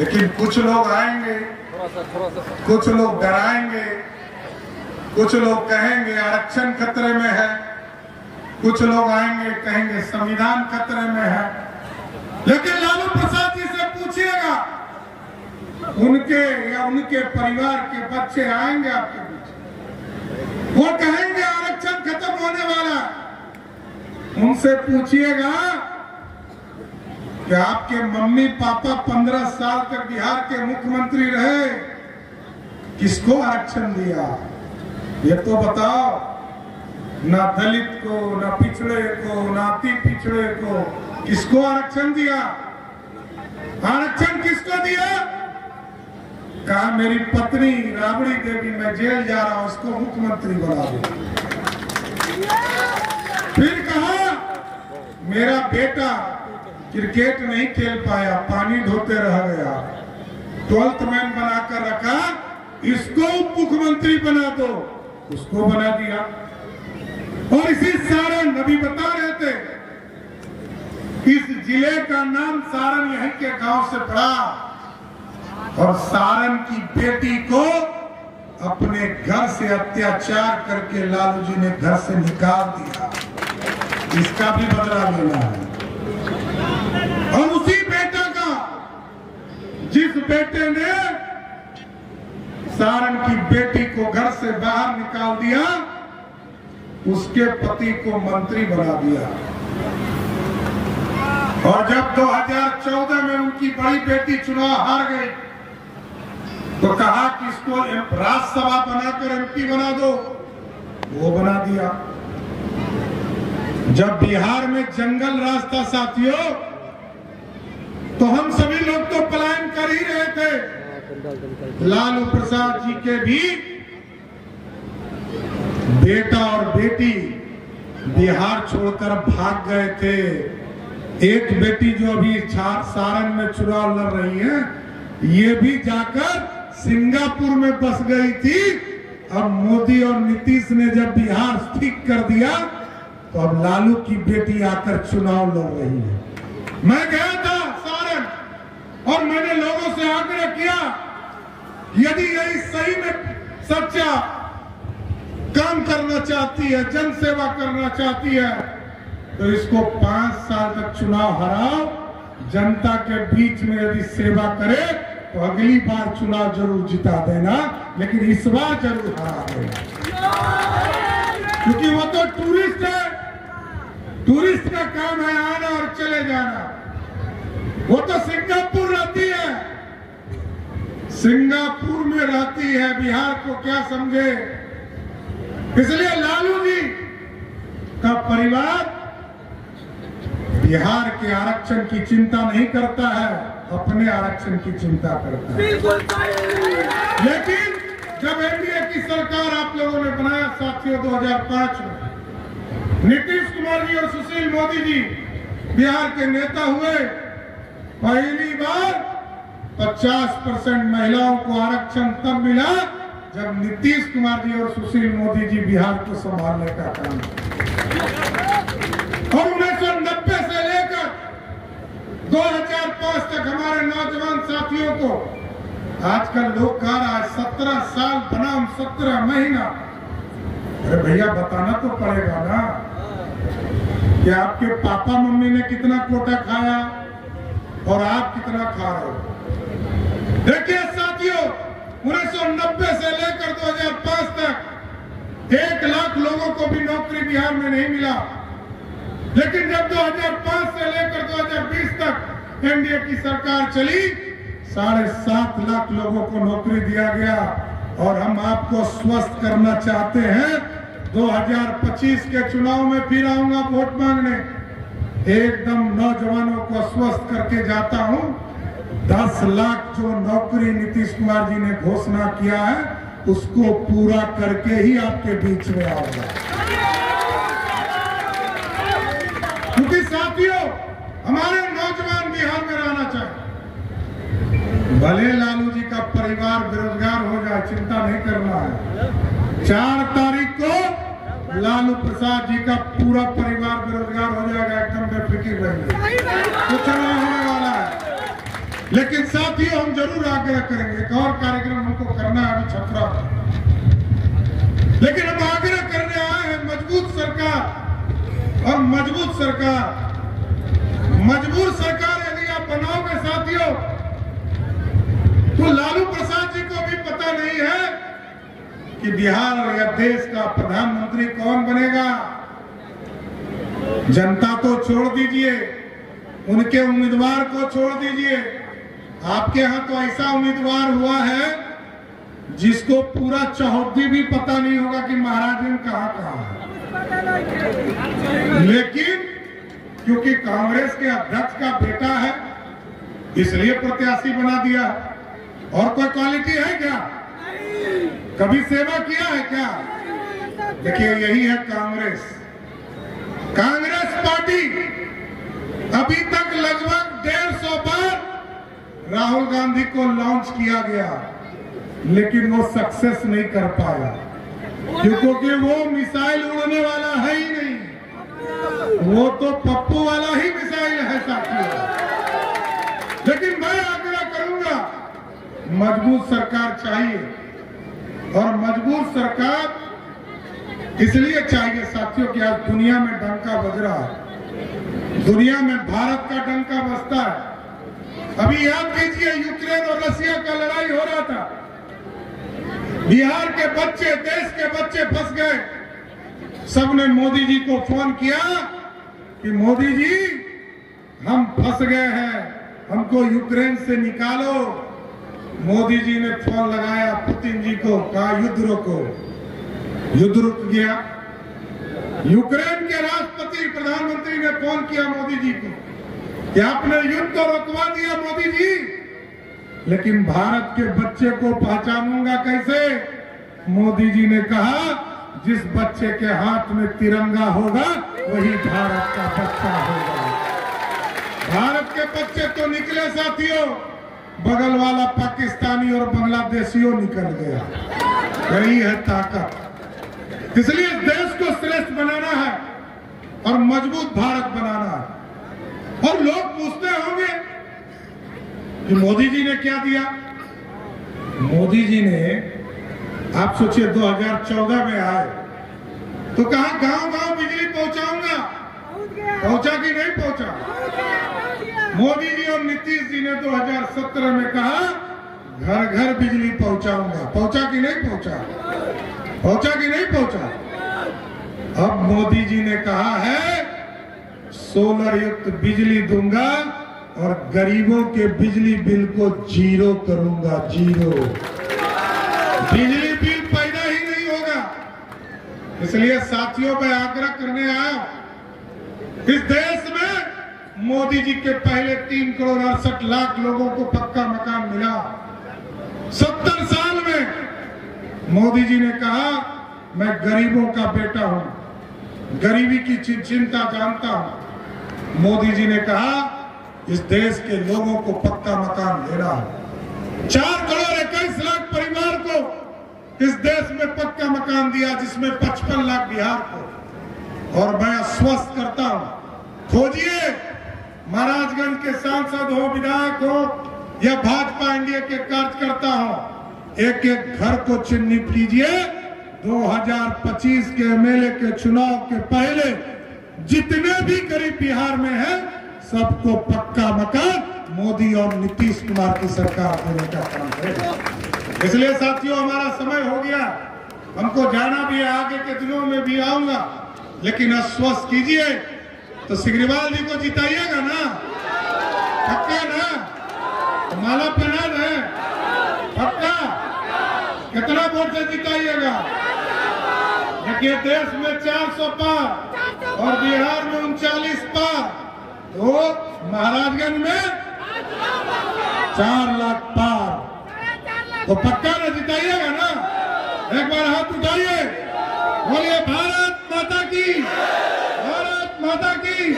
लेकिन कुछ लोग आएँगे, कुछ लोग डराएँगे, कुछ लोग कहेंगे आरक्षण खतरे में है, कुछ लोग आएँगे कहेंगे संविधान खतरे में है। लेकिन लालू प्रसाद जी से पूछिएगा, उनके या उनके परिवार के बच्चे आएँगे आपके बीच वो कहेंगे आरक्षण खत्म होने वाला उनसे पूछिएगा कि आपके मम्मी पापा पंद्रह साल तक बिहार के मुख्यमंत्री रहे, किसको आरक्षण दिया? ये तो बताओ, ना दलित को, ना पिछड़े को, ना अति पिछड़े को, किसको आरक्षण दिया? आरक्षण किसको दिया? कहा, मेरी पत्नी राबड़ी देवी, मैं जेल जा रहा हूँ, उसको मुख्यमंत्री बना दो। फिर कहा, मेरा बेटा क्रिकेट नहीं खेल पाया, पानी ढोते रह गया। ट्वेल्थ मैन बनाकर रखा, इसको मुख्यमंत्री बना दो। उसको बना दिया। और इसी सारण अभी बता रहे थे, इस ज़िले का नाम सारण यहीं के गाँव से पड़ा। और सारण की बेटी को अपने घर से अत्याचार करके लालू जी ने घर से निकाल दिया। इसका भी बदला लेना है। और उसी बेटा का, जिस बेटे ने सारण की बेटी को घर से बाहर निकाल दिया, उसके पति को मंत्री बना दिया। और जब 2014 में उनकी बड़ी बेटी चुनाव हार गई तो कहा कि इसको राज्यसभा बनाकर एमपी बना दो। वो बना दिया। जब बिहार में जंगल रास्ता साथियों तो हम सभी लोग तो पलायन कर ही रहे थे। लालू प्रसाद जी के भी बेटा और बेटी बिहार छोड़कर भाग गए थे। एक बेटी जो अभी सारण में चुनाव लड़ रही है, ये भी जाकर सिंगापुर में बस गई थी। अब मोदी और नीतीश ने जब बिहार ठीक कर दिया तो अब लालू की बेटी आकर चुनाव लड़ रही है। मैं गया था और मैंने लोगों से आग्रह किया, यदि यही सही में सच्चा काम करना चाहती है जन सेवा करना चाहती है तो इसको पाँच साल तक चुनाव हराओ। जनता के बीच में यदि सेवा करे तो अगली बार चुनाव ज़रूर जिता देना, लेकिन इस बार ज़रूर हरा देना। क्योंकि वो तो टूरिस्ट है। टूरिस्ट का काम है आना और चले जाना। वो तो सिंगापुर रहती है। सिंगापुर में रहती है बिहार को क्या समझे? इसलिए लालू जी का परिवार बिहार के आरक्षण की चिंता नहीं करता है अपने आरक्षण की चिंता करता है। लेकिन जब एनडीए की सरकार आप लोगों ने बनाया साथियों 2005 में नीतीश कुमार जी और सुशील मोदी जी बिहार के नेता हुए पहली बार 50 परसेंट महिलाओं को आरक्षण तब मिला जब नीतीश कुमार जी और सुशील मोदी जी बिहार को संभालने का काम। और उन्नीस सौ नब्बे से लेकर 2005 तक हमारे नौजवान साथियों को आजकल लोग कह रहा है। सत्रह साल बनाम सत्रह महीना। अरे भैया, बताना तो पड़ेगा ना कि आपके पापा मम्मी ने कितना कोटा खाया? और आप कितना खा रहे हो? देखिए साथियों 1990 से लेकर 2005 तक एक लाख लोगों को भी नौकरी बिहार में नहीं मिला। लेकिन जब 2005 से लेकर 2020 तक एनडीए की सरकार चली, साढ़े सात लाख लोगों को नौकरी दिया गया और हम आपको स्वस्थ करना चाहते हैं। 2025 के चुनाव में फिर आऊँगा वोट मांगने। एकदम नौजवानों को स्वस्थ करके जाता हूँ। दस लाख जो नौकरी नीतीश कुमार जी ने घोषणा किया है, उसको पूरा करके ही आपके बीच में आऊँगा। क्योंकि साथियों, हमारे नौजवान बिहार में रहना चाहिए। भले लालू जी का परिवार बेरोजगार हो जाए, चिंता नहीं करना है। चार तारीख लालू प्रसाद जी का पूरा परिवार बेरोजगार हो जाएगा एकदम बेफिक्र रहेंगे। कुछ नहीं होने वाला है। लेकिन साथियों हम ज़रूर आग्रह करेंगे एक और कार्यक्रम हमको करना है, अभी छपरा। लेकिन हम आग्रह करने आए हैं, मज़बूत सरकार, और मज़बूत सरकार मज़बूत सरकार यदि आप बनाओगे साथियों तो लालू प्रसाद जी को भी पता नहीं है कि बिहार या देश का प्रधानमंत्री कौन बनेगा? जनता तो छोड़ दीजिए। उनके उम्मीदवार को छोड़ दीजिए। आपके यहाँ तो ऐसा उम्मीदवार हुआ है, जिसको पूरा चौहद्दी भी पता नहीं होगा कि महाराज कहाँ कहाँ है। लेकिन, क्योंकि कांग्रेस के अध्यक्ष का बेटा है, इसलिए प्रत्याशी बना दिया और कोई क्वालिटी है क्या? कभी सेवा किया है क्या? देखिए, यही है कांग्रेस। कांग्रेस पार्टी अभी तक लगभग डेढ़ सौ बार राहुल गांधी को लॉन्च किया गया, लेकिन वो सक्सेस नहीं कर पाया। क्योंकि वो मिसाइल उड़ने वाला है ही नहीं। वो तो पप्पू वाला ही मिसाइल है साथियों। लेकिन मैं आग्रह करूँगा, मज़बूत सरकार चाहिए। और मज़बूत सरकार इसलिए चाहिए साथियों कि आज दुनिया में डंका बज रहा है। दुनिया में भारत का डंका बजता है। अभी याद कीजिए, यूक्रेन और रशिया का लड़ाई हो रहा था। बिहार के बच्चे, देश के बच्चे फंस गए। सबने मोदी जी को फ़ोन किया कि मोदी जी, हम फंस गए हैं, हमको यूक्रेन से निकालो। मोदी जी ने फ़ोन लगाया पुतिन जी को, कहा युद्ध रोको युद्ध रुक गया। यूक्रेन के राष्ट्रपति प्रधानमंत्री ने फ़ोन किया मोदी जी को कि आपने युद्ध तो रोकवा दिया मोदी जी, लेकिन भारत के बच्चे को पहचानूँगा कैसे? मोदी जी ने कहा, जिस बच्चे के हाथ में तिरंगा होगा, वही भारत का बच्चा होगा। भारत के बच्चे तो निकले साथियों, बगल वाला पाकिस्तानी और बांग्लादेशियों निकल गया। यही है ताकत। इसलिए देश को श्रेष्ठ बनाना है और मज़बूत भारत बनाना है। और लोग पूछते होंगे कि मोदी जी ने क्या दिया? मोदी जी ने, आप सोचिए 2014 में आए। तो कहा गाँव गाँव बिजली पहुंचाऊँगा। पहुँचा कि नहीं पहुँचा? मोदी जी और नीतीश जी ने 2017 में कहा घर घर बिजली पहुंचाऊँगा। पहुँचा कि नहीं पहुँचा? पहुँचा कि नहीं पहुँचा? अब मोदी जी ने कहा है सोलर युक्त बिजली दूँगा और गरीबों के बिजली बिल को ज़ीरो करूँगा, ज़ीरो। बिजली बिल पैदा ही नहीं होगा। इसलिए साथियों, में आग्रह करने आया इस देश में मोदी जी के पहले तीन करोड़ अड़सठ लाख लोगों को पक्का मकान मिला सत्तर साल में मोदी जी ने कहा, मैं गरीबों का बेटा हूँ, गरीबी की चिंता जानता हूँ। मोदी जी ने कहा, इस देश के लोगों को पक्का मकान देना है। चार करोड़ इक्कीस लाख परिवार को इस देश में पक्का मकान दिया, जिसमें पचपन लाख बिहार को। और मैं आश्वस्त करता हूँ, खोजिए, महाराजगंज के सांसद हो, विधायक हो, या भाजपा एनडीए के कार्यकर्ता हो एक एक घर को चिन्हित कीजिए। 2025 के एमएलए के चुनाव के पहले जितने भी गरीब बिहार में हैं, सबको पक्का मकान मोदी और नीतीश कुमार की सरकार देने का काम करेगा। इसलिए साथियों, हमारा समय हो गया। हमको जाना भी है, आगे के दिनों में भी आऊँगा। लेकिन आश्वस्त कीजिए तो सिग्रीवाल जी को जिताइएगा ना? पक्का ना? माला पहना कि देश में 400 पार और बिहार में उनचालीस पार। तो महाराजगंज में चार लाख पार। तो पक्का ना जिताइएगा ना? एक बार हाथ उठाइए। बोलिए भारत माता की भारत माता की।